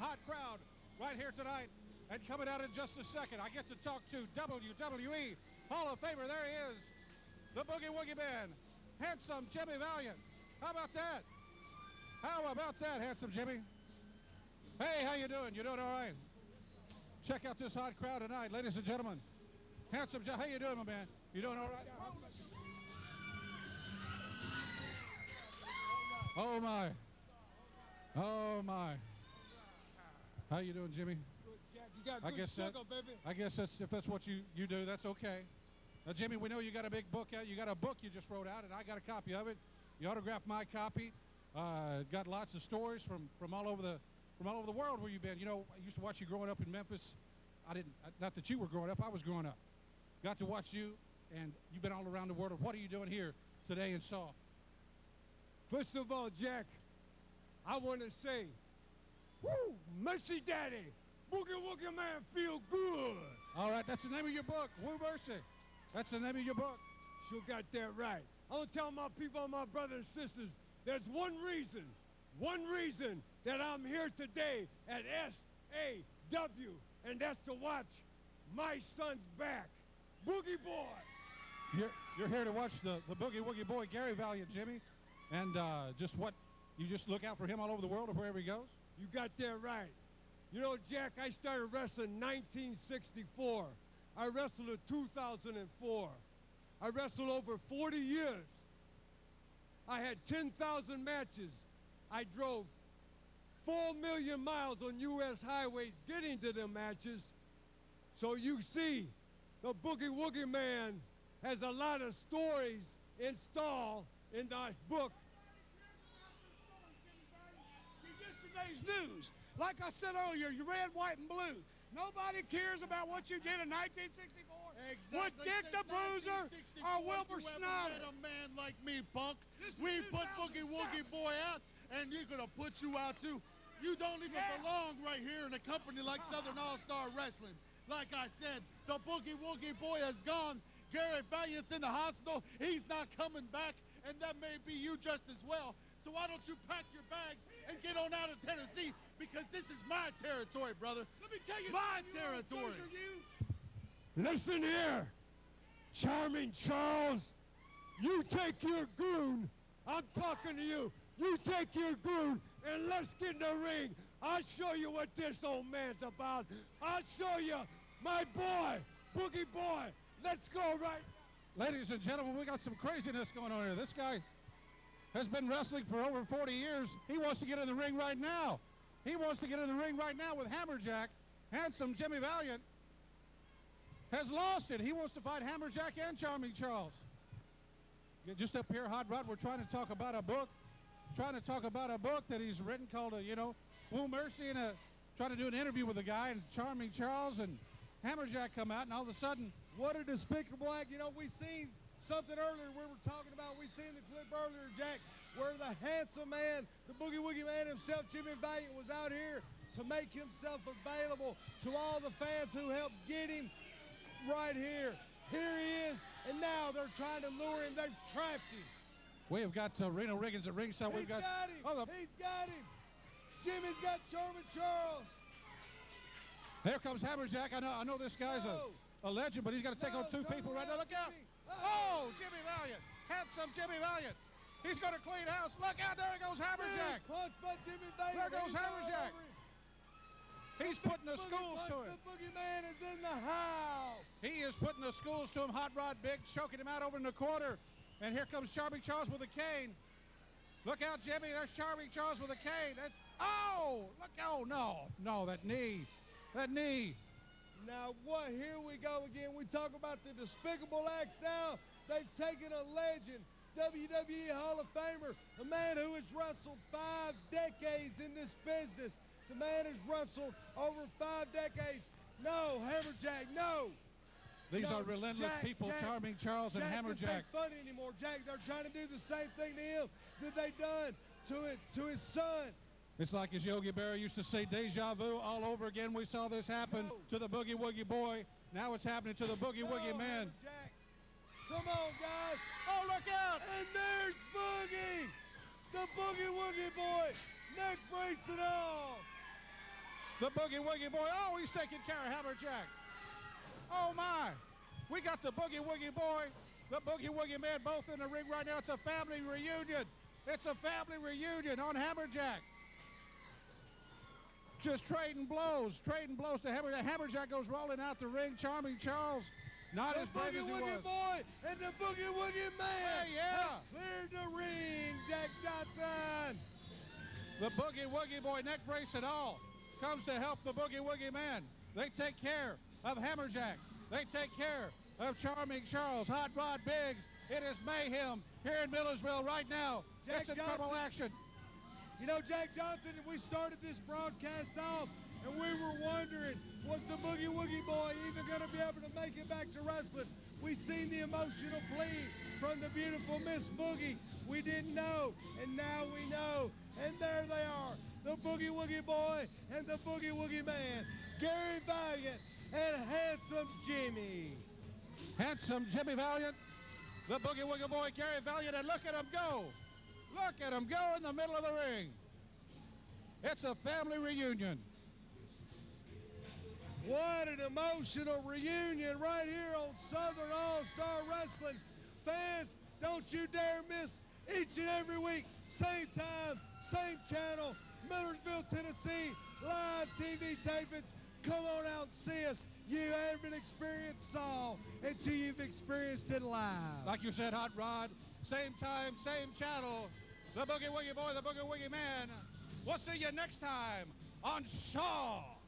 hot crowd right here tonight. And coming out in just a second, I get to talk to WWE Hall of Famer. There he is, the Boogie Woogie Man, handsome Jimmy Valiant. How about that? How about that, handsome Jimmy? Hey, how you doing? You doing all right? Check out this hot crowd tonight, ladies and gentlemen. Handsome, Jimmy, how you doing, my man? You doing all right? Oh my. Oh my. How you doing, Jimmy? Jack, you got I good guess that- baby. I guess that's if that's what you, you do, that's okay. Now, Jimmy, we know you got a big book out. You got a book you just wrote out, and I got a copy of it. You autographed my copy. Uh, got lots of stories from, from all over the from all over the world where you've been. You know, I used to watch you growing up in Memphis. I didn't, not that you were growing up. I was growing up. Got to watch you, and you've been all around the world. What are you doing here today in SAW? First of all, Jack, I want to say, woo, mercy daddy, boogie woogie man feel good. All right, that's the name of your book, Woo Mercy. That's the name of your book. Sure got that right. I want to tell my people, my brothers and sisters, there's one reason, one reason that I'm here today at S-A-W, and that's to watch my son's back, Boogie Boy. You're, you're here to watch the, the Boogie Woogie Boy, Gary Valiant, Jimmy. And uh, just what, you just look out for him all over the world or wherever he goes? You got that right. You know, Jack, I started wrestling 1964. I wrestled in 2004. I wrestled over 40 years. I had 10,000 matches. I drove 4 million miles on U.S. highways getting to them matches. So you see, the Boogie Woogie Man has a lot of stories installed in that book yesterday's news. Like I said earlier, you red, white, and blue. Nobody cares about what you did in 1964 with Dick the Bruiser or Wilbur Snyder. a man like me, punk. We put Boogie Woogie Boy out, and you're gonna put you out too. You don't even Yeah. belong right here in a company like uh-huh. Southern All Star Wrestling. Like I said, the Boogie Woogie Boy has gone. Garrett Valiant's in the hospital. He's not coming back, and that may be you just as well. So why don't you pack your bags and get on out of Tennessee? Because this is my territory, brother. Let me tell you My something, you old territory. you. Listen here, Charming Charles. You take your goon. I'm talking to you. You take your goon and let's get in the ring. I'll show you what this old man's about. I'll show you my boy, Boogie Boy. Let's go right. Ladies and gentlemen, we got some craziness going on here. This guy has been wrestling for over 40 years. He wants to get in the ring right now. He wants to get in the ring right now with Hammerjack. Handsome Jimmy Valiant has lost it. He wants to fight Hammerjack and Charming Charles. Just up here, Hot Rod, we're trying to talk about a book. Trying to talk about a book that he's written called, a, you know, Woo Mercy, and a, trying to do an interview with a guy, and Charming Charles and Hammerjack come out, and all of a sudden, What a despicable act. You know, we've seen something earlier we were talking about. We seen the clip earlier, Jack, where the handsome man, the Boogie Woogie man himself, Jimmy Valiant, was out here to make himself available to all the fans who helped get him right here. Here he is, and now they're trying to lure him. They've trapped him. we have got uh, Reno Riggins at ringside. We've He's got, him. Oh, He's got him. Jimmy's got Charmin Charles. Here comes Hammerjack. I know, I know this guy's a, a legend, but he's got to take No, on two people right now. Look out! Oh, Jimmy Valiant, handsome Jimmy Valiant. He's going to clean house. Look out! There he goes Hammerjack. Punch by Jimmy Valiant. There goes Hammerjack. He's putting the schools to him. The Boogie Man is in the house. He is putting the schools to him. Hot Rod Big choking him out over in the corner. And here comes Charming Charles with a cane. Look out, Jimmy. There's Charming Charles with a cane. That's oh, look oh no, no that knee, that knee. Now what? Here we go again. We talk about the despicable acts now. They've taken a legend, WWE Hall of Famer, a man who has wrestled five decades in this business. The man has wrestled over five decades. No, Hammerjack, no. These No, are relentless Jack, people, Jack, Charming Charles and Jack, Hammerjack. This ain't funny anymore, Jack. They're trying to do the same thing to him that they done to it to his son. It's like as Yogi Berra used to say, deja vu all over again. We saw this happen to the Boogie Woogie Boy. Now it's happening to the Boogie Woogie Man. Come on, guys. Oh, look out! And there's Boogie, the Boogie Woogie boy, neck brace and all. The Boogie Woogie Boy. Oh, he's taking care of Hammerjack. Oh, my. We got the Boogie Woogie Boy, the Boogie Woogie Man both in the ring right now. It's a family reunion. It's a family reunion on Hammerjack. Just trading blows, trading blows to Hammerjack. Hammerjack goes rolling out the ring. Charming Charles, not the as brave Boogie as he Woogie was. Boy and the Boogie Woogie Man Hey, yeah. cleared the ring, Jack Johnson. The Boogie Woogie Boy, neck brace and all, comes to help the Boogie Woogie Man. They take care of Hammerjack. They take care of Charming Charles, Hot Rod Biggs. It is mayhem here in Millersville right now. Jack it's incredible Johnson. action. You know, Jack Johnson, we started this broadcast off, and we were wondering, was the Boogie Woogie Boy even going to be able to make it back to wrestling? We've seen the emotional plea from the beautiful Miss Boogie. We didn't know, and now we know. And there they are, the Boogie Woogie Boy and the Boogie Woogie Man, Gary Valiant and Handsome Jimmy. Handsome Jimmy Valiant, the Boogie Woogie Boy, Gary Valiant, and look at him go. Look at him go in the middle of the ring. It's a family reunion. What an emotional reunion right here on Southern All-Star Wrestling. Fans, don't you dare miss each and every week, same time, same channel, Millersville, Tennessee, live TV tapings. Come on out and see us. You haven't experienced SAW until you've experienced it live. Like you said, Hot Rod, same time, same channel. The Boogie Woogie Boy, the Boogie Woogie Man. We'll see you next time on SAW.